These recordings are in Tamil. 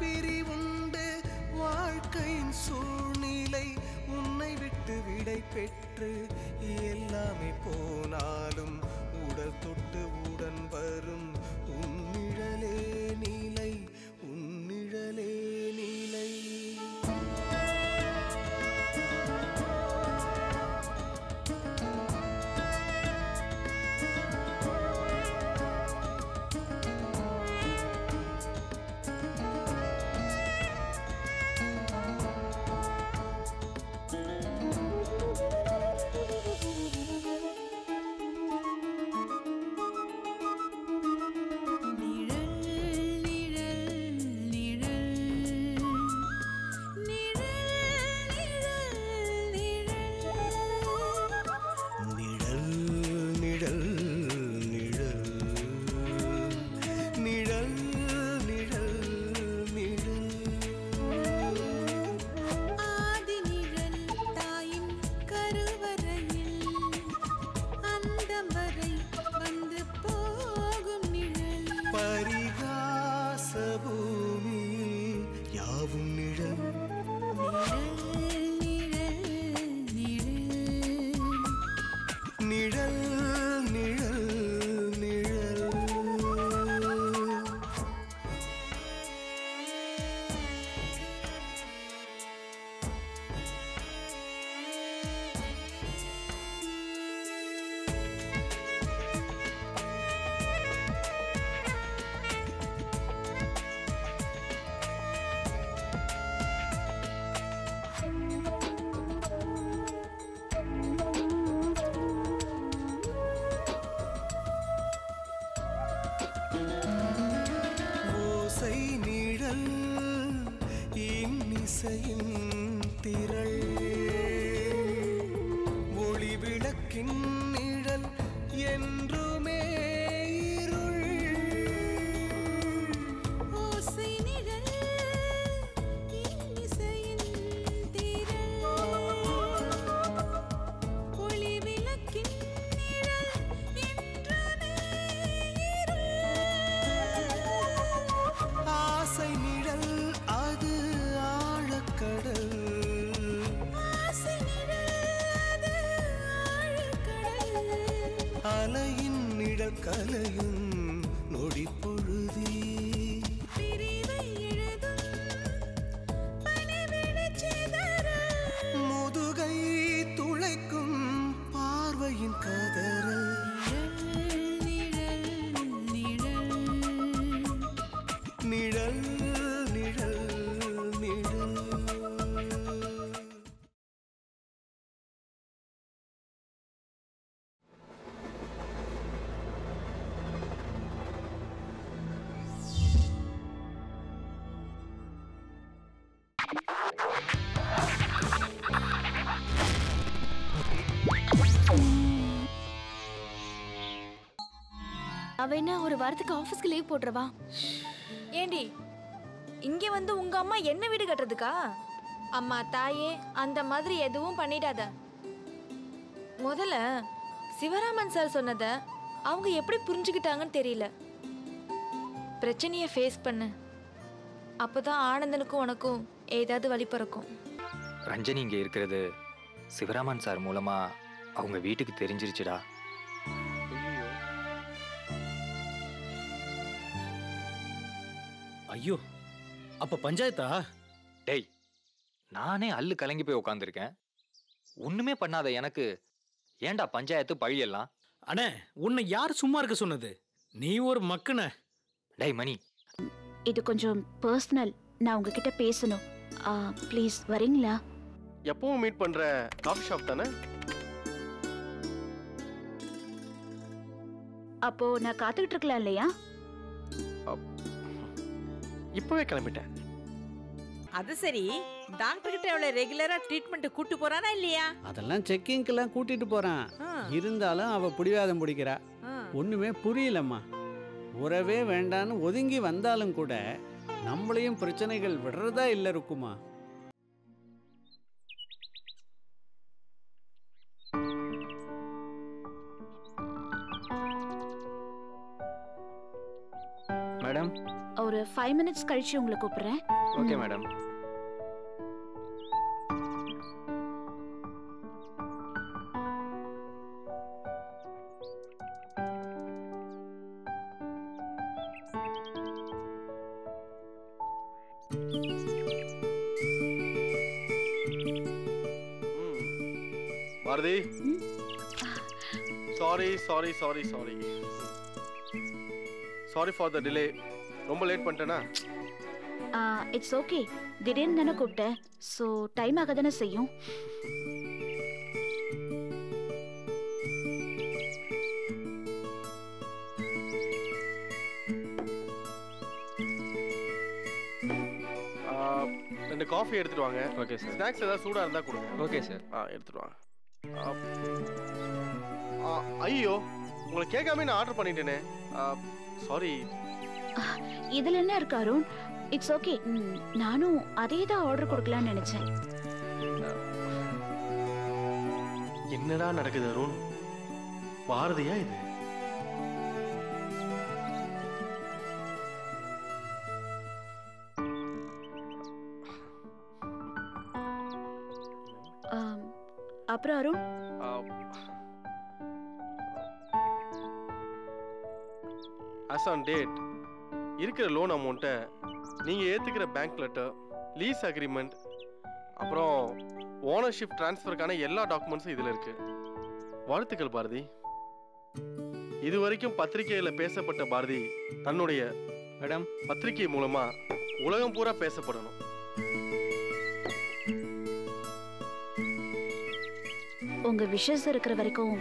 பிரிவுண்டு வாழ்க்கையின் சூழ்நிலை உன்னை விட்டு விடை பெற்று எல்லாமே போனாலும் உடல் தொட்டு உடன் வரும் உன்னிழலே அவ என்ன ஒரு வாரத்துக்கு ஆபீஸ்க்கு லீவ் போட்டுறவா? ஏண்டி இங்க வந்து உங்க அம்மா என்ன வீடு கட்டுறதுக்கா? அம்மா தாயே அந்த மாதிரி எதுவும் பண்ணிடாத. முதல்ல சிவராமன் சார் சொன்னத அவங்க எப்படி புரிஞ்சுக்கிட்டாங்கன்னு தெரியல. பிரச்சனையை ஃபேஸ் பண்ணு. அப்பதான் ஆனந்தனுக்கும் உனக்கும் ஏதாவது வழி பிறக்கும். ரஞ்சனி இங்கே இருக்கிறது சிவராமன் சார் மூலமா அவங்க வீட்டுக்கு தெரிஞ்சிருச்சுடா. ஐயோ அப்ப பஞ்சாயத்தா? டேய் நானே அல்லு கலங்கி போய் உட்காந்துருக்கேன் ஒண்ணுமே பண்ணாத எனக்கு. ஏன்டா பஞ்சாயத்து பழியெல்லாம்? அண்ணே உன்னை யார் சும்மா இருக்க சொன்னது? நீ ஒரு மக்குன. டேய் மணி. இது கொஞ்சம் பர்சனல் நான் உங்ககிட்ட பேசணும். ப்ளீஸ் வரீங்களா? எப்பவும் மீட் பண்ற காஃபி ஷாப் தானே? அப்போ நான் காத்துக்கிட்டு இருக்கலாம் இல்லையா? இப்பவே கிளம்பிட்டேன். அது சரி. டாக்டர் கிட்ட அவளை ரெகுலரா ட்ரீட்மெண்ட் கூட்டு போறானா இல்லையா? அதெல்லாம் செக்கிங்க்கெல்லாம் கூட்டிட்டு போறான். இருந்தாலும் அவ பிடிவாதம் பிடிக்கிறா. ஒண்ணுமே புரியலம்மா. உறவே வேண்டான்னு ஒதுங்கி வந்தாலும் கூட நம்மளையும் பிரச்சனைகள் விடுறதா இல்ல இருக்குமா மேடம் ஒரு ஃபைவ் மினிட்ஸ் கழிச்சு உங்களை கூப்பிடுறேன். Okay. Madam Bharathi. Sorry sorry sorry sorry sorry for the delay ரொம்ப லேட் பண்ணிட்டேனா? இட்ஸ் ஓகே திடீர்னு தானே கூப்பிட்டேன். ஸோ டைம் ஆக தானே செய்யும் ரெண்டு காஃபி எடுத்துட்டு வாங்க. ஓகே சார் ஸ்நாக்ஸ் ஏதாவது சூடா இருந்தா கொடுங்க. ஓகே சார் ஆ எடுத்துட்டு வாங்க. ஆ, ஆ, ஐயோ உங்களை கேட்காம நான் ஆர்டர் பண்ணிட்டேனே. சாரி இதுல என்ன இருக்கு அருண்? இட்ஸ் ஓகே நானும் அதே தான் ஆர்டர் கொடுக்கலாம்னு நினைச்சேன். என்னடா நடக்குது அருண்? பாரதியா இது? அப்புறம் அருண்? ஆன் டேட் இருக்கிற லோன் அமௌண்ட்டை நீங்கள் ஏற்றுக்கிற பேங்க் லெட்டர் லீஸ் அக்ரிமெண்ட் அப்புறம் ஓனர்ஷிப் ட்ரான்ஸ்ஃபருக்கான எல்லா டாக்குமெண்ட்ஸும் இதில் இருக்கு. வாழ்த்துக்கள் பாரதி. இது வரைக்கும் பத்திரிகையில் பேசப்பட்ட பாரதி தன்னுடைய மேடம். பத்திரிகை மூலமா உலகம் பூரா பேசப்படணும். உங்க விஷஸ் இருக்கிற வரைக்கும்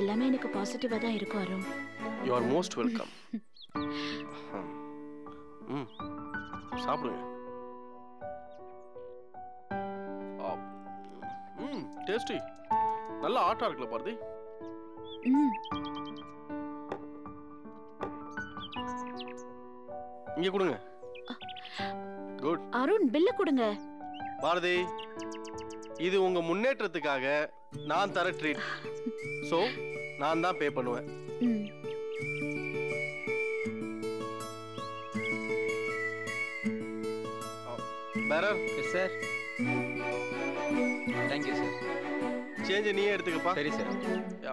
எல்லாமே எனக்கு பாசிட்டிவா தான் இருக்கும் Arun. You are most welcome சாப்பிடுங்க. ம் டேஸ்டி நல்ல ஆட்டா இருக்குல்ல பாரதி. ம். இங்க கொடுங்க. குட் அருண் பில்ல கொடுங்க. பாரதி இது உங்க முன்னேற்றத்துக்காக நான் தர ட்ரீட் ஸோ நான் தான் பே பண்ணுவேன். Bearer yes sir thank you sir சேஞ்சை நீயே எடுத்துக்கப்பா. சரி சார் யா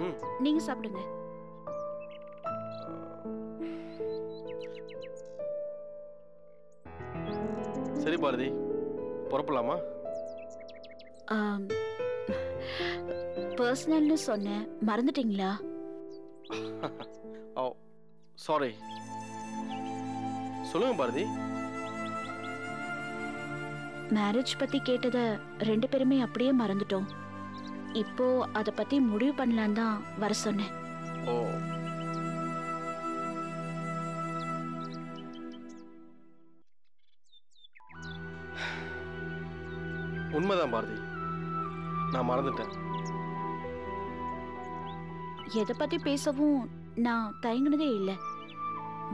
ம். நீங்க சாப்பிடுங்க. சரி பாரதி. புறப்படலாமா? பர்சனல்னு சொன்னேன். மறந்துட்டீங்களா? ஓ சாரி சொல்லுங்க பாரதி. மேரேஜ் பத்தி கேட்டத ரெண்டு பேருமே அப்படியே மறந்துட்டோம். இப்போ அத பத்தி முடிவு பண்ணலாம் தான் வர சொன்னேன். ஓ. உண்மைதான் பாரதி. நான் மறந்துட்டேன். எதை பத்தி பேசவும் நான் தயங்குனதே இல்லை.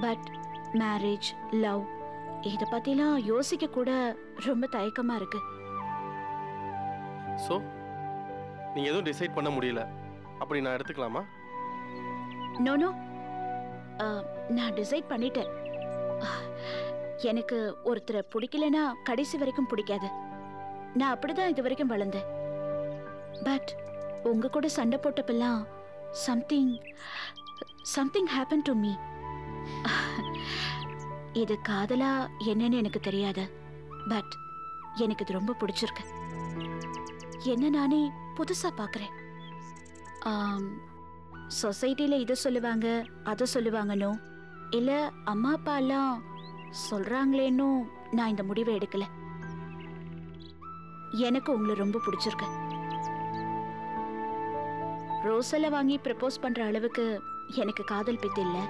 பட் மேரேஜ் லவ் இதை பத்திலாம் யோசிக்க கூட ரொம்ப தயக்கமா இருக்கு. ஸோ நீங்கள் எதுவும் டிசைட் பண்ண முடியல. அப்படி நான் எடுத்துக்கலாமா? நோ நோ நான் டிசைட் பண்ணிட்டேன். எனக்கு ஒருத்தரை பிடிக்கலனா கடைசி வரைக்கும் பிடிக்காது. நான் அப்படிதான் இது வரைக்கும் வளர்ந்தேன். பட் உங்க கூட சண்டை போட்டப்பெல்லாம் something something happen to me இது காதலா என்னன்னு எனக்கு தெரியாது. பட் எனக்கு இது ரொம்ப பிடிச்சிருக்கு. என்ன நானே புதுசா பார்க்குறேன் சொசைட்டியில் சொசைட்டில இதை சொல்லுவாங்க அதை சொல்லுவாங்கனோ இல்ல அம்மா அப்பா எல்லாம் சொல்றாங்களேன்னு நான் இந்த முடிவை எடுக்கல. எனக்கு உங்களை ரொம்ப பிடிச்சிருக்கு. ரோஸெல்லாம் வாங்கி ப்ரப்போஸ் பண்ற அளவுக்கு எனக்கு காதல் பித்து இல்லை.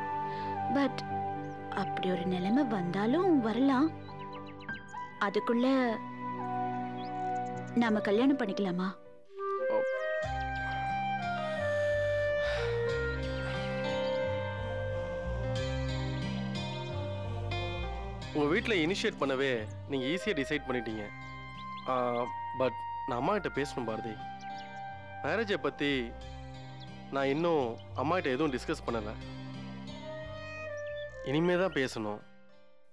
பட் அப்படி ஒரு நிலைமை வந்தாலும் வரலாம். அதுக்குள்ள நாம கல்யாணம் பண்ணிக்கலாமா? உங்கள் வீட்டில் இனிஷியேட் பண்ணவே நீங்கள் ஈஸியாக டிசைட் பண்ணிட்டீங்க. பட் நான் அம்மா கிட்ட பேசணும் பாரதி. மேரேஜை பற்றி நான் இன்னும் அம்மா கிட்ட எதுவும் டிஸ்கஸ் பண்ணலை. இனிமே தான் பேசணும்.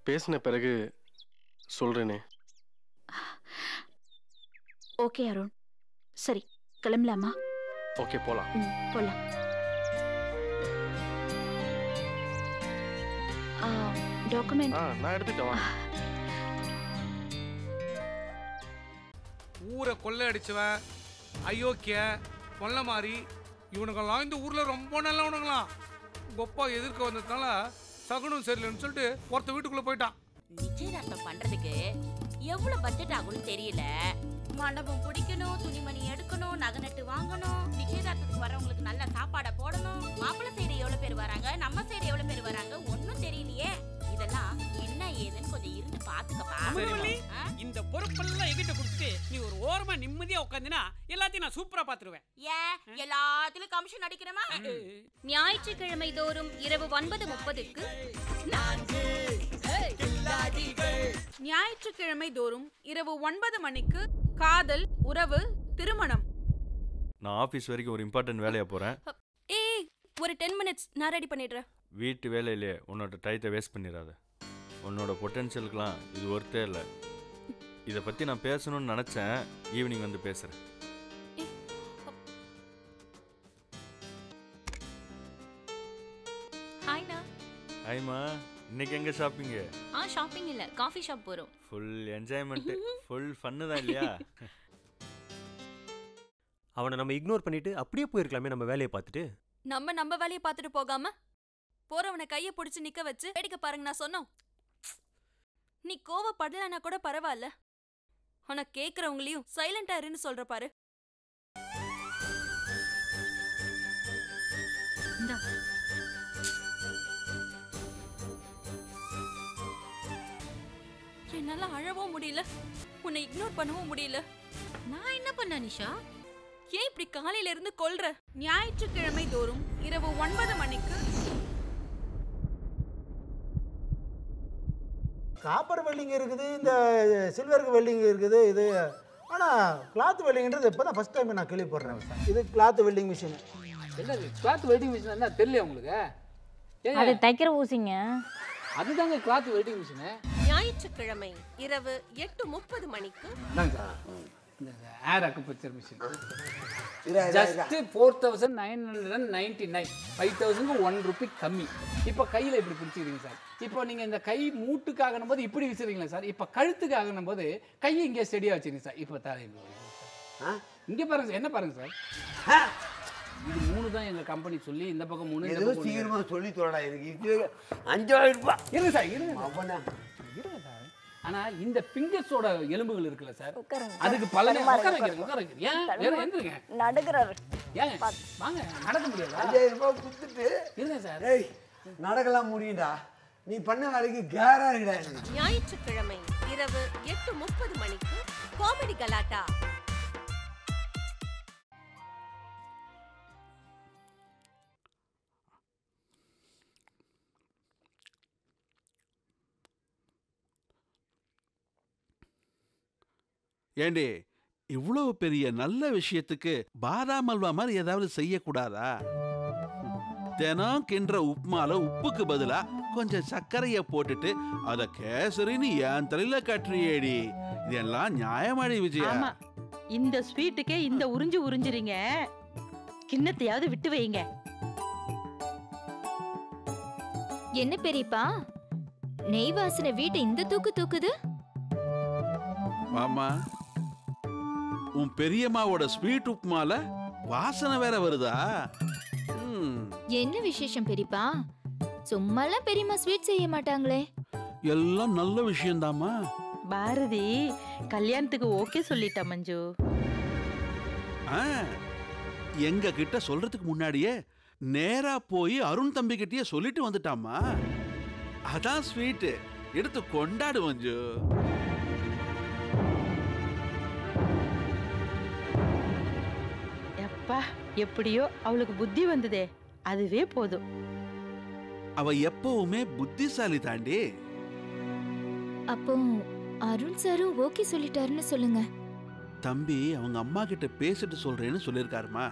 பேசின பிறகு சொல்கிறேனே ஓகே அருண். சரி கிளம்பலாமா? ஓகே போகலாம் ம் போலாம். டாக்குமெண்ட். ஆ நான் எடுத்துட்டேன் வா. ஊரை கொள்ளையடிச்சவன் அயோக்கிய கொல்ல மாதிரி இவனுங்கெல்லாம் இந்த ஊர்ல ரொம்ப நல்லவனுங்களாம். கொப்பா எதிர்க்க வந்ததுனால சகுனம் சரியில்லைன்னு சொல்லிட்டு ஒருத்த வீட்டுக்குள்ள போயிட்டான். நிச்சயதார்த்தம் பண்றதுக்கு எவ்வளவு பட்ஜெட் ஆகும்னு தெரியல. மண்டபம் பிடிக்கணும் துணிமணி எடுக்கணும் நகை நட்டு வாங்கணும். நிச்சயதார்த்தத்துக்கு வரவங்களுக்கு நல்ல சாப்பாடை போடணும். மாப்பிள்ளை சைடு எவ்வளவு பேர் வராங்க? நம்ம சைடு எவ்வளவு பேர் வராங்க? ஒண்ணும் தெரியலையே. இதெல்லாம் என்ன ஏதுன்னு கொஞ்சம் இருந்து பாத்துக்கப்பா? இந்த பொறுப்பெல்லாம் என்கிட்ட கொடுத்துட்டு நீ ஒரு ஓரமா நிம்மதியா உட்காந்துனா எல்லாத்தையும் நான் சூப்பரா பாத்துருவேன். ஏன் எல்லாத்துலயும் கமிஷன் அடிக்கிறமா ஞாயிற்றுக்கிழமை தோறும் இரவு ஒன்பது முப்பதுக்கு ஞாயிற்றுக்கிழமை தோறும் இரவு ஒன்பது மணிக்கு காதல் உறவு திருமணம். நான் ஆஃபீஸ் வரைக்கும் ஒரு இம்பார்ட்டன்ட் வேலையாக போகிறேன் ஏய் ஒரு டென் மினிட்ஸ் நான் ரெடி பண்ணிடுறேன். வீட்டு வேலையிலே உன்னோட டயத்தை வேஸ்ட் பண்ணிடாத. உன்னோட பொட்டென்ஷியலுக்குலாம் இது ஒர்த்தே இல்லை. இதை பற்றி நான் பேசணும்னு நினச்சேன். ஈவினிங் வந்து பேசுகிறேன் ஹாய்மா இன்னைக்கு எங்கே ஷாப்பிங்கு ஆ ஷாப்பிங் இல்ல. காஃபி ஷாப் போறோம். ஃபுல் என்ஜாய்மெண்ட்டு ஃபுல் ஃபன்னு தான் இல்லையா? அவனை நம்ம இக்னோர் பண்ணிட்டு அப்படியே போயிருக்கலாமே நம்ம வேலையை பார்த்துட்டு. நம்ம நம்ம வேலையை பார்த்துட்டு போகாம போறவனை கைய பிடிச்சு நிக்க வச்சு வேடிக்கை பாருங்க நான் சொன்னோம். நீ கோவப்படலன்னா கூட பரவாயில்ல. ஆனா கேக்குறவங்களையும் சைலண்டா இருன்னு சொல்ற பாரு. அழவும் முடியல. உன்னை இக்னோர் பண்ணவும் முடியல. நான் என்ன பண்ண நிஷா? ஏன் இப்படி காலையில இருந்து கொல்ற? ஞாயிற்றுக்கிழமை தோறும் இரவு ஒன்பது மணிக்கு. காப்பர் வெல்டிங் இருக்குது இந்த சில்வருக்கு வெல்டிங் இருக்குது இது ஆனால் கிளாத் வெல்டிங்ன்றது இப்போ தான் ஃபஸ்ட் டைம் நான் கேள்விப்படுறேன் இது கிளாத் வெல்டிங் மிஷின் என்னது கிளாத் வெல்டிங் மிஷின் என்ன தெரியல உங்களுக்கு? அது தைக்கிற ஊசிங்க. அதுதாங்க கிளாத் வெல்டிங் மிஷினு ஞாயிற்றுக்கிழமை இரவு எட்டு முப்பது மணிக்கு. ஏர் அக்குபச்சர் மிஷின் இதா, இதா, just four thousand nine hundred and ninety nine five தௌசண்ட்க்கு ஒன் ருபி கம்மி. இப்போ கையில் இப்படி பிடிச்சிக்கிறீங்க சார். இப்போ நீங்கள் இந்த கை மூட்டுக்காகணும் போது இப்படி விசிறீங்களா சார்? இப்போ கழுத்துக்காகணும் போது கையை இங்கே ஸ்டெடியாக வச்சுருங்க சார். இப்போ தலை இங்கே பாருங்க சார். என்ன பாருங்க சார்? இது மூணு தான் எங்கள் கம்பெனி சொல்லி இந்த பக்கம் மூணு இந்த ஏதோ பக்கம் ஒண்ணு. சீக்கிரமா சொல்லி எனக்கு இது அஞ்சாயிரம் ரூபாய். இருங்க சார். அவனா ஆனா இந்த ஃபிங்கர்ஸோட எலும்புகள் இருக்குல்ல சார். அதுக்கு தடுமாறுங்க, உட்கார வைக்கிறேன் உட்கார வைக்கிறேன் ஏன்? வேற எந்திருங்க நடுக்கிறாரு ஏங்க வாங்க நடக்க முடியாதா? அஞ்சாயிரம் ரூபாய் கொடுத்துட்டு இருங்க சார் ஏய் நடக்கலாம் முடியும்டா. நீ பண்ண வேலைக்கு கேரா ஞாயிற்றுக்கிழமை இரவு எட்டு முப்பது மணிக்கு காமெடி கலாட்டா. ஏண்டி இவ்வளவு பெரிய நல்ல விஷயத்துக்கு பாதாம் அல்வா மாதிரி ஏதாவது செய்யக்கூடாதா? தினம் கின்ற உப்புமால உப்புக்கு பதிலா கொஞ்சம் சர்க்கரைய போட்டுட்டு அத கேசரின்னு என் தலையில கட்டுறியேடி. இதெல்லாம் நியாயமாடி விஜயா. ஆமா இந்த ஸ்வீட்டுக்கே இந்த உறிஞ்சு உறிஞ்சுறீங்க. கிண்ணத்தையாவது விட்டு வைங்க. என்ன பெரியப்பா? நெய் வாசனை வீட்டை இந்த தூக்கு தூக்குது? வாமா உன் பெரியம்மாவோட ஸ்வீட் உப்புமால வாசனை வேற வருதா? ம், என்ன விசேஷம் பெரியப்பா? சும்மாலாம் பெரியம்மா ஸ்வீட் செய்ய மாட்டாங்களே. எல்லாம் நல்ல விஷயம்தாம்மா. பாரதி கல்யாணத்துக்கு ஓகே சொல்லிட்டா மஞ்சு. ஆ, எங்க கிட்ட சொல்றதுக்கு முன்னாடியே நேரா போய் அருண் தம்பி கிட்டயே சொல்லிட்டு வந்துட்டாமா அதான் ஸ்வீட் எடுத்து கொண்டாடு மஞ்சு. எப்பா எப்படியோ அவளுக்கு புத்தி வந்ததே. அதுவே போதும். அவ எப்பவுமே புத்திசாலி தாண்டி. அப்போ அருண் சாரும் ஓகே சொல்லிட்டாருன்னு சொல்லுங்க. தம்பி அவங்க அம்மா கிட்ட பேசிட்டு சொல்றேன்னு சொல்லியிருக்காருமா?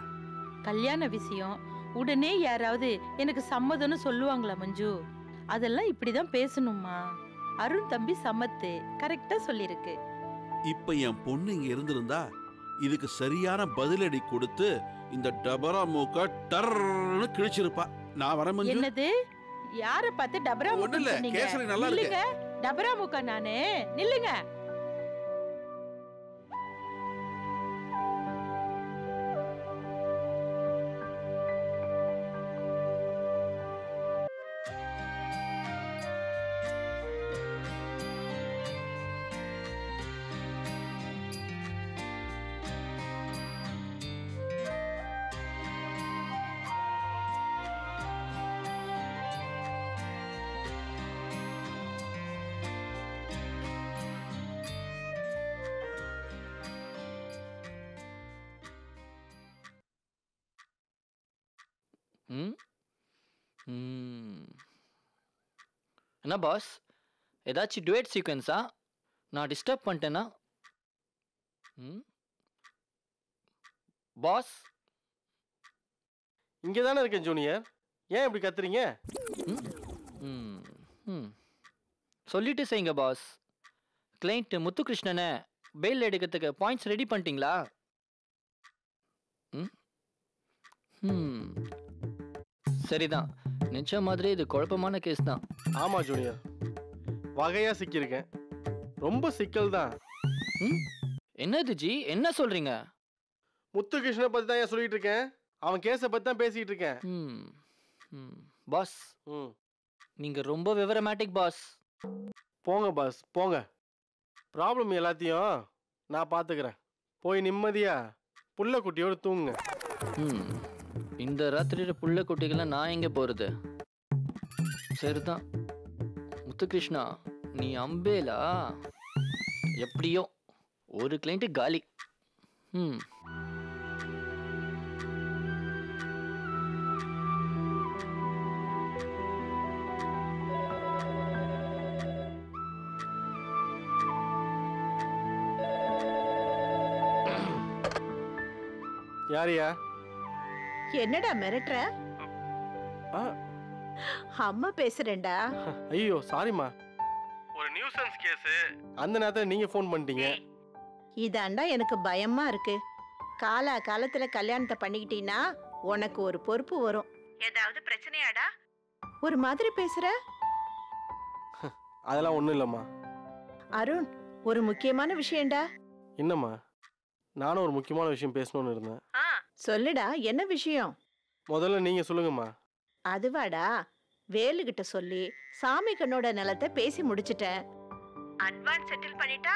கல்யாண விஷயம். உடனே யாராவது எனக்கு சம்மதம்னு சொல்லுவாங்களா மஞ்சு? அதெல்லாம் இப்படிதான் பேசணுமா? அருண் தம்பி சமத்து கரெக்டா சொல்லிருக்கு இப்ப என் பொண்ணு இங்க இருந்திருந்தா இதுக்கு சரியான பதிலடி கொடுத்து இந்த டபரா மூக்க டர்னு கிழிச்சிருப்பா. நான் வர மஞ்சு. என்னது? யார பார்த்து டபரா? கேசரி நல்லா இருக்கு. டபரா முக்கா நானு. நில்லுங்க. ம்? ம். என்ன பாஸ் ஏதாச்சும் டுவேட் சீக்வன்ஸா நான் டிஸ்டர்ப் பண்ணிட்டேன்னா ம்? பாஸ் இங்கே தானே இருக்கேன் ஜூனியர் ஏன் இப்படி கத்துறீங்க? ம்? ம். சொல்லிட்டு செய்யுங்க பாஸ் கிளைண்ட் முத்துகிருஷ்ணனை பெயில் எடுக்கிறதுக்கு பாயிண்ட்ஸ் ரெடி பண்ணிட்டீங்களா? ம்? ம். சரிதான். நினச்ச மாதிரி இது குழப்பமான கேஸ் தான். ஆமாம் ஜூனியர். வகையாக சிக்கியிருக்கேன். ரொம்ப சிக்கல் தான் ம்? என்னது ஜி? என்ன சொல்றீங்க? முத்துகிருஷ்ணனை பற்றி தான் ஏன் சொல்லிட்டு இருக்கேன் அவன் கேஸை பற்றி தான் பேசிகிட்டு இருக்கேன் ம் ம். பாஸ். ம். நீங்க ரொம்ப விவரமேட்டிக் பாஸ். போங்க பாஸ். போங்க. ப்ராப்ளம் எல்லாத்தையும் நான் பார்த்துக்கிறேன் போய் நிம்மதியா புள்ள குட்டியோட தூங்குங்க. ம். இந்த ராத்திரியில் புள்ள குட்டிகளை நான் எங்க போறது? சரிதான். முத்துகிருஷ்ணா நீ அம்பேலா? எப்படியோ ஒரு கிளைண்ட் காலி. ம் யாரியா என்னடா மிரட்டுற? ஆ. அம்மா பேசுறேன்டா. ஐயோ சாரிம்மா ஒரு நியூசன்ஸ் கேஸ் அந்த நேரத்தில் நீங்கள் ஃபோன் பண்ணிட்டீங்க. இதாண்டா எனக்கு பயமா இருக்கு. காலா காலத்துல கல்யாணத்தை பண்ணிக்கிட்டீன்னா உனக்கு ஒரு பொறுப்பு வரும். ஏதாவது பிரச்சனையாடா? ஒரு மாதிரி பேசுற? அதெல்லாம் ஒன்றும் இல்லைம்மா. அருண் ஒரு முக்கியமான விஷயம்டா. என்னம்மா? நானும் ஒரு முக்கியமான விஷயம் பேசணும்னு இருந்தேன். சொல்லுடா என்ன விஷயம்? முதல்ல நீங்கள் சொல்லுங்கம்மா. அதுவாடா வேலுகிட்ட சொல்லி சாமி கண்ணோட நிலத்தை பேசி முடிச்சிட்டேன். அட்வான்ஸ் செட்டில் பண்ணிட்டா?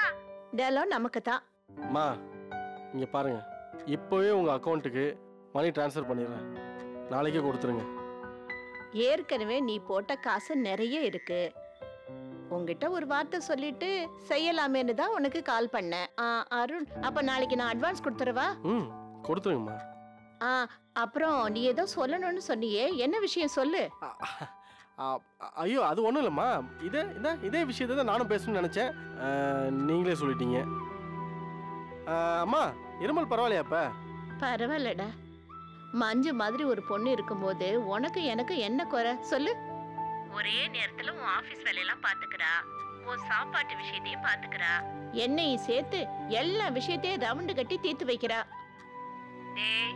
நிலம் நமக்கு தான் அம்மா இங்கே பாருங்க. இப்போவே உங்கள் அக்கௌண்ட்டுக்கு மணி ட்ரான்ஸ்ஃபர் பண்ணிடுறேன். நாளைக்கே கொடுத்துருங்க. ஏற்கனவே நீ போட்ட காசு நிறைய இருக்கு. உங்ககிட்ட ஒரு வார்த்தை சொல்லிட்டு செய்யலாமேன்னு தான் உனக்கு கால் பண்ணேன். ஆ, அருண் அப்ப நாளைக்கு நான் அட்வான்ஸ் கொடுத்துறவா ம் கொடுத்துருங்கம்மா. ஆ அப்புறம் நீ ஏதோ சொல்லணும்னு சொன்னியே. என்ன விஷயம் சொல்லு. ஐயோ அது ஒன்றும் இல்லைம்மா. இதே இந்த இதே விஷயத்தை தான் நானும் பேசணும்னு நினச்சேன். நீங்களே சொல்லிட்டீங்க. அம்மா இருமல் பரவாயில்லையா இப்போ? பரவாயில்லடா. மஞ்சு மாதிரி ஒரு பொண்ணு இருக்கும்போது உனக்கு எனக்கு என்ன குறை? சொல்லு. ஒரே நேரத்துல உன் ஆபீஸ் வேலையெல்லாம் பாத்துக்கிறா. உன் சாப்பாட்டு விஷயத்தையும் பாத்துக்கிறா. என்னையும் சேர்த்து எல்லா விஷயத்தையும் ரவுண்டு கட்டி தீர்த்து வைக்கிறா. டேய்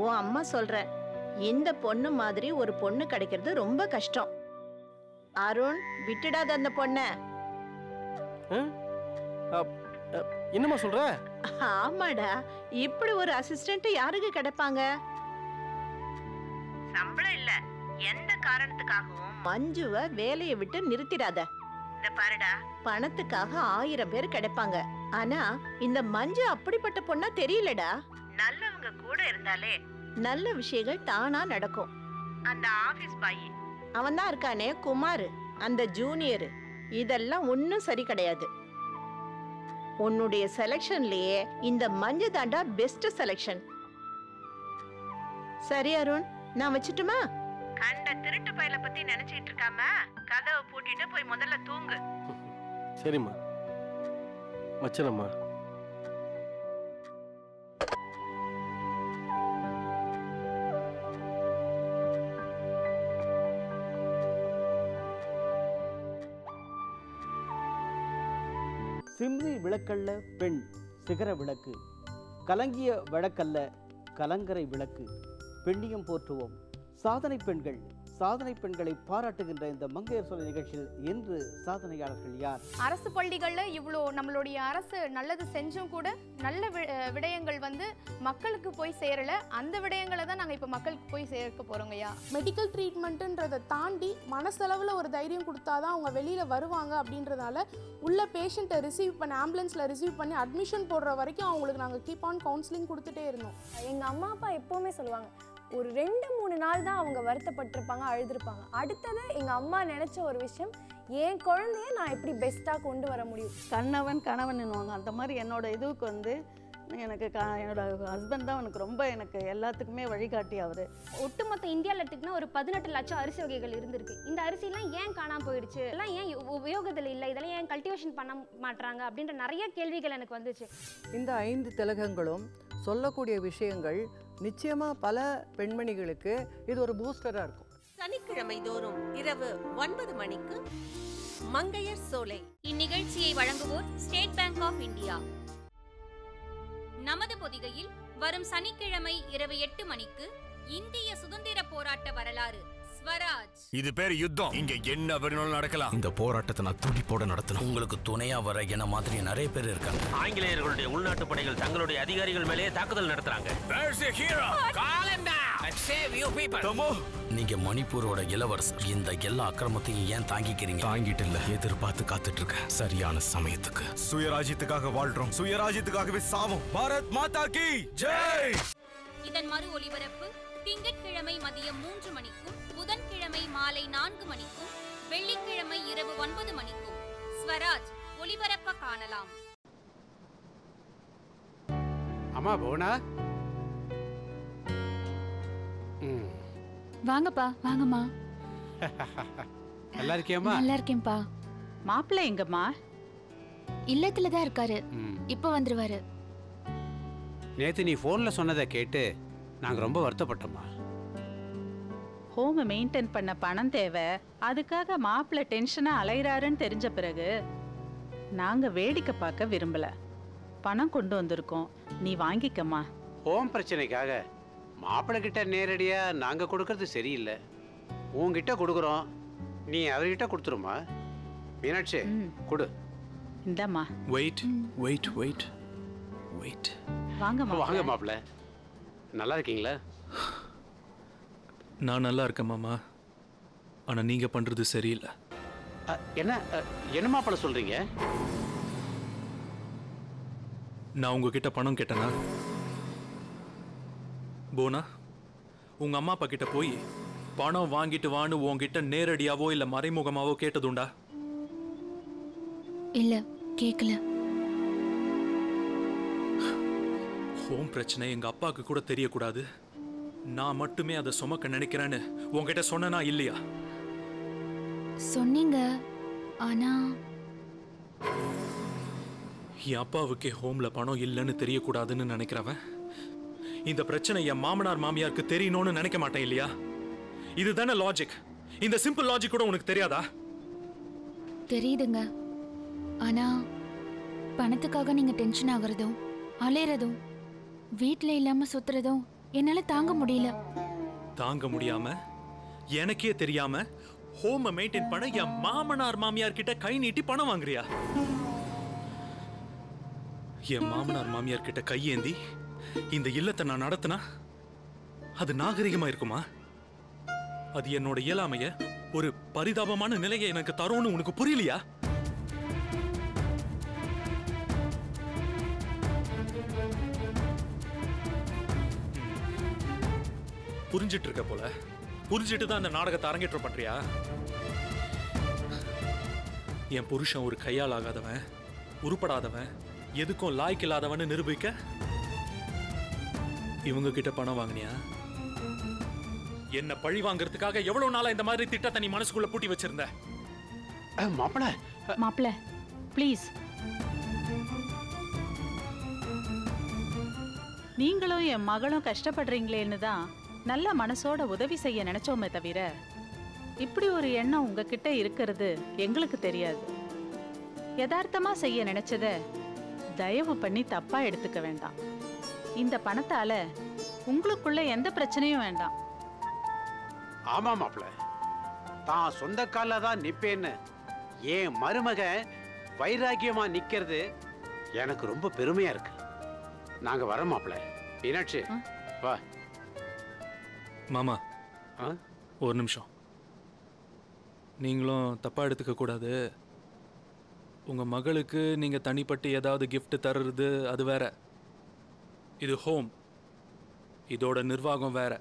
உன் அம்மா சொல்ற இந்த பொண்ணு மாதிரி ஒரு பொண்ணு கிடைக்கிறது ரொம்ப கஷ்டம். அருண் விட்டுடாத அந்த பொண்ணை. என்னம்மா சொல்கிற ஆமாடா இப்படி ஒரு அசிஸ்டன்ட் யாருக்கு கிடைப்பாங்க? சம்பளம் இல்ல எந்த காரணத்துக்காகவும். மஞ்சுவ வேலையை விட்டு நிறுத்திடாத. இந்த பாருடா. பணத்துக்காக ஆயிரம் பேர் கிடைப்பாங்க. ஆனா இந்த மஞ்சு அப்படிப்பட்ட பொண்ணா தெரியலடா. நல்லவங்க கூட இருந்தாலே நல்ல விஷயங்கள் தானா நடக்கும். அந்த ஆபீஸ் பாய். அவன் தான் இருக்கானே குமார் அந்த ஜூனியர். இதெல்லாம் ஒன்றும் சரி கிடையாது. உன்னுடைய செலெக்ஷன்லயே இந்த மஞ்சு தாண்டா பெஸ்ட் செலெக்ஷன். சரி அருண் நான் வச்சுட்டுமா? கண்ட திருட்டு பயல பத்தி நினைச்சிட்டு இருக்காம கதவை பூட்டிட்டு போய் முதல்ல தூங்கு. சரிம்மா. வச்சிடம்மா சிம்னி விளக்கல்ல பெண் சிகர விளக்கு. கலங்கிய வழக்கல்ல கலங்கரை விளக்கு. பெண்ணியம் போற்றுவோம். சாதனை பெண்கள் சாதனை பெண்களை பாராட்டுகின்ற இந்த மங்கையர் சொல்ல நிகழ்ச்சியில் இன்று சாதனையாளர்கள் யார்? அரசு பள்ளிகளில் இவ்வளோ நம்மளுடைய அரசு நல்லது செஞ்சும் கூட நல்ல விடயங்கள் வந்து மக்களுக்கு போய் சேரல. அந்த விடயங்களை தான் நாங்கள் இப்போ மக்களுக்கு போய் சேர்க்க போகிறோங்கய்யா மெடிக்கல் ட்ரீட்மெண்ட்டுன்றதை தாண்டி மனசளவில் ஒரு தைரியம் கொடுத்தாதான் அவங்க வெளியில் வருவாங்க அப்படின்றதால உள்ள பேஷண்ட்டை ரிசீவ் பண்ணி ஆம்புலன்ஸில் ரிசீவ் பண்ணி அட்மிஷன் போடுற வரைக்கும் அவங்களுக்கு நாங்கள் கீப் ஆன் கவுன்சிலிங் கொடுத்துட்டே இருந்தோம். எங்கள் அம்மா அப்பா எப்போவுமே சொல்லுவாங்க ஒரு ரெண்டு மூணு நாள் தான் அவங்க வருத்தப்பட்டிருப்பாங்க அழுதுருப்பாங்க. அடுத்தது எங்கள் அம்மா நினச்ச ஒரு விஷயம் என் குழந்தைய நான் எப்படி பெஸ்ட்டாக கொண்டு வர முடியும்? கணவன் கணவன்னுவாங்க அந்த மாதிரி என்னோட இதுவுக்கு வந்து எனக்கு க என்னோட ஹஸ்பண்ட் தான் எனக்கு ரொம்ப எனக்கு எல்லாத்துக்குமே வழிகாட்டி அவர். ஒட்டுமொத்த இந்தியாவில் எடுத்துக்கினா ஒரு பதினெட்டு லட்சம் அரிசி வகைகள் இருந்திருக்கு. இந்த அரிசிலாம் ஏன் காணாம போயிடுச்சு? எல்லாம் ஏன் உபயோகத்தில் இல்லை? இதெல்லாம் ஏன் கல்டிவேஷன் பண்ண மாட்றாங்க? அப்படின்ற நிறைய கேள்விகள் எனக்கு வந்துச்சு. இந்த ஐந்து திலகங்களும் சொல்லக்கூடிய விஷயங்கள் நிச்சயமா பல பெண்மணிகளுக்கு இது ஒரு பூஸ்டரா இருக்கும். சனிக்கிழமை தோறும் இரவு ஒன்பது மணிக்கு மங்கையர் சோலை. இந்நிகழ்ச்சியை வழங்குவோர் ஸ்டேட் பேங்க் ஆஃப் இந்தியா. நமது பொதிகையில் வரும் சனிக்கிழமை இரவு எட்டு மணிக்கு இந்திய சுதந்திர போராட்ட வரலாறு இது பேர் யுத்தம். இங்க என்ன வேணும்னாலும் நடக்கலாம். இந்த போராட்டத்தை நான் துடிப்போட நடத்தணும். உங்களுக்கு துணையா வர என்ன மாதிரி நிறைய பேர் இருக்காங்க. ஆங்கிலேயர்களுடைய உள்நாட்டு படைகள் தங்களுடைய அதிகாரிகள் மேலே தாக்குதல் நடத்துறாங்க. நீங்க மணிப்பூரோட இளவரசர். இந்த எல்லா அக்கிரமத்தையும் ஏன் தாங்கிக்கிறீங்க? தாங்கிட்டு இல்ல. எதிர்பார்த்து காத்துட்டு இருக்க சரியான சமயத்துக்கு. சுயராஜ்யத்துக்காக வாழ்றோம். சுயராஜ்யத்துக்காகவே சாவோம். பாரத் மாதா கி ஜெய்! இதன் மறு ஒலிபரப்பு திங்கட்கிழமை மதியம் மூன்று மணிக்கும் புதன்கிழமை மாலை நான்கு மணிக்கும் வெள்ளிக்கிழமை இரவு ஒன்பது மணிக்கும். ஸ்வராஜ் ஒலிபரப்ப காணலாம். அம்மா போனா? வாங்கப்பா வாங்கம்மா. நல்லா இருக்கியாம்மா? நல்லா இருக்கேன்ப்பா. மாப்பிள்ளை எங்கம்மா? இல்லத்துல தான் இருக்காரு. இப்போ வந்துருவாரு. நேத்து நீ ஃபோனில் சொன்னதை கேட்டு நாங்கள் ரொம்ப வருத்தப்பட்டோம்மா. ஹோமை மெயின்டைன் பண்ண பணம் தேவை அதுக்காக மாப்பிள்ளை டென்ஷனாக அலைகிறாருன்னு தெரிஞ்ச பிறகு நாங்கள் வேடிக்கை பார்க்க விரும்பல. பணம் கொண்டு வந்திருக்கோம் நீ வாங்கிக்கம்மா. ஹோம் பிரச்சனைக்காக மாப்பிள்ளை கிட்ட நேரடியாக நாங்கள் கொடுக்கறது சரியில்லை. உன்கிட்ட கொடுக்குறோம் நீ அவர்கிட்ட கொடுத்துருமா? மீனாட்சி கொடு. இந்தாம்மா. வெயிட் வெயிட் வெயிட் வெயிட் வாங்க வாங்க மாப்பிள்ளை நல்லா இருக்கீங்களா? நான் நல்லா இருக்கேன் மாமா. ஆனால் நீங்கள் பண்ணுறது சரியில்லை. என்ன அ, என்ன மாப்பிள்ளை சொல்கிறீங்க நான் உங்ககிட்ட பணம் கேட்டேனா? போனா உங்க அம்மா அப்பா கிட்ட போய் பணம் வாங்கிட்டு வான்னு உன்கிட்ட நேரடியாவோ இல்ல மறைமுகமாவோ கேட்டதுண்டா இல்ல கேட்கல ஹோம் பிரச்சனை எங்க அப்பாவுக்கு கூட தெரியக்கூடாது. நான் மட்டுமே அதை சுமக்க நினைக்கிறேன்னு உன்கிட்ட சொன்னனா இல்லையா? சொன்னீங்க ஆனா என் அப்பாவுக்கே ஹோம்ல பணம் இல்லைன்னு தெரியக்கூடாதுன்னு நினைக்கிறவன்? இந்த பிரச்சனை என் மாமனார் மாமியாருக்கு தெரியணும்னு நினைக்க மாட்டேன் இல்லையா? இதுதானே லாஜிக் இந்த சிம்பிள் லாஜிக் கூட உனக்கு தெரியாதா? தெரியுதுங்க. ஆனா பணத்துக்காக நீங்க டென்ஷன் ஆகுறதும் அலையறதும் வீட்ல இல்லாம சுத்துறதும் என்னால தாங்க முடியல. தாங்க முடியாம? எனக்கே தெரியாம ஹோம மெயின்டைன் பண்ண என் மாமனார் மாமியார் கிட்ட கை நீட்டி பணம் வாங்குறியா? என் மாமனார் மாமியார் கிட்ட கையேந்தி இந்த இல்லத்தை நான் நடத்தினா அது நாகரிகமா இருக்குமா? அது என்னோட இயலாமைய ஒரு பரிதாபமான நிலையை எனக்கு தரும்னு உனக்கு புரியலையா? புரிஞ்சிட்டு இருக்க போல. புரிஞ்சிட்டு தான் அந்த நாடகத்தை அரங்கேற்றம் பண்றியா? என் புருஷன் ஒரு கையால் ஆகாதவன் உருப்படாதவன் எதுக்கும் லாய்க்கு இல்லாதவன்னு நிரூபிக்க? இவங்க கிட்ட பணம் வாங்கினியா? என்ன பழி வாங்குறதுக்காக எவ்வளவு நாளா இந்த மாதிரி திட்டத்தை நீ மனசுக்குள்ள பூட்டி வச்சிருந்த? மாப்பிள்ள மாப்பிள்ள ப்ளீஸ். நீங்களும் என் மகளும் கஷ்டப்படுறீங்களேன்னு தான் நல்ல மனசோட உதவி செய்ய நினைச்சோமே தவிர இப்படி ஒரு எண்ணம் உங்ககிட்ட இருக்கிறது எங்களுக்கு தெரியாது. யதார்த்தமா செய்ய நினைச்சத தயவு பண்ணி தப்பா எடுத்துக்க வேண்டாம். இந்த பணத்தால உங்களுக்குள்ள எந்த பிரச்சனையும் வேண்டாம். ஆமா மாப்ள தான் சொந்த கால்ல தான் நிப்பேன்னு என் மருமக வைராக்கியமா நிக்கிறது எனக்கு ரொம்ப பெருமையா இருக்கு. நாங்க வரோம் மாப்ள மீனாட்சி வா. மாமா. ஒரு நிமிஷம். நீங்களும் தப்பா எடுத்துக்க கூடாது. உங்க மகளுக்கு நீங்க தனிப்பட்டு ஏதாவது gift தர்றது அது வேற. இது ஹோம் இதோட நிர்வாகம் வேற.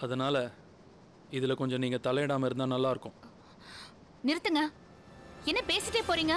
அதனால இதுல கொஞ்சம் நீங்க தலையிடாம இருந்தா நல்லா இருக்கும். நிறுத்துங்க. என்ன பேசிட்டே போறீங்க?